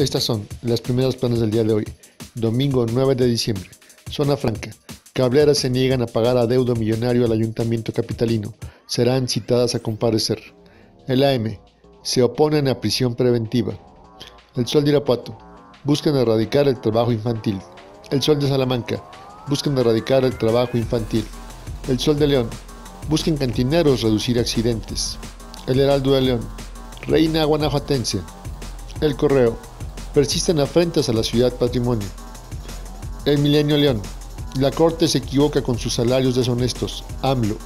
Estas son las primeras planas del día de hoy, domingo 9 de diciembre. Zona Franca. Cableras se niegan a pagar adeudo millonario al ayuntamiento capitalino. Serán citadas a comparecer. El AM. Se oponen a prisión preventiva. El Sol de Irapuato. Buscan erradicar el trabajo infantil. El Sol de Salamanca. Buscan erradicar el trabajo infantil. El Sol de León. Buscan cantineros reducir accidentes. El Heraldo de León. Reina Guanajuatense. El Correo. Persisten afrentas a la ciudad patrimonio. El Milenio León. La Corte se equivoca con sus salarios deshonestos. AMLO.